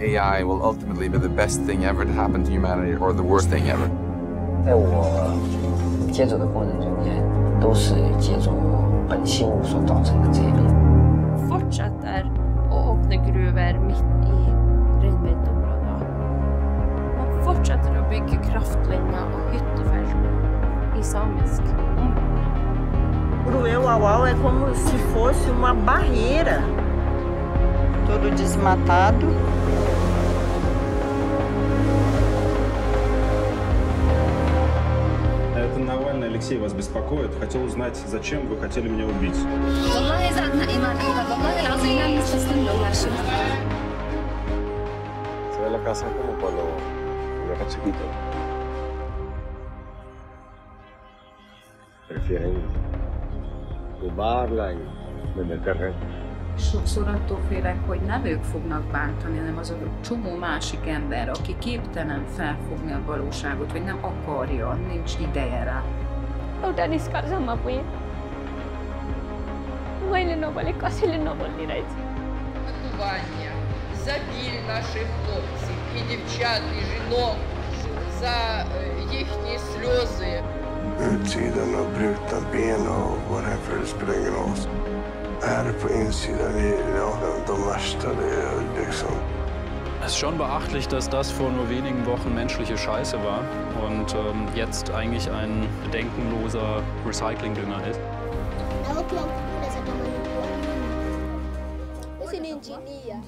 AI will ultimately be the best thing ever to happen to humanity or the worst thing ever. 在我接触的过程中间，都是借助本性物所造成的疾病。 fortsätter att öppna gruvor mitt i regnbälteområdet. Man fortsätter att bygga kraftlinjer och hyttefält i samisk område. O Rueu-Auau é como se fosse uma barreira. todo desmatado. Алексей вас беспокоит. Хотел узнать, зачем вы хотели меня убить. Prefieren kubárlány, menekerek. Sokszor attól félek, hogy nem ők fognak bántani, hanem az a csomó másik ember, aki képtelen felfogni a valóságot, vagy nem akarja, nincs ideje rá. Udah diskar sama punya. मैले нобаліка сілі нобальні рейці. Катування, забіль наших хлопців і дівчат, і жінок за е, їхні сльози. Utsidan och brutna ben och whatever, det spelar ingen roll. Är det på insidan, det är ja, de, de värsta, det är liksom... Es ist schon beachtlich, dass das vor nur wenigen Wochen menschliche Scheiße war und ähm, jetzt eigentlich ein bedenkenloser Recyclingdünger ist. Ni injinia.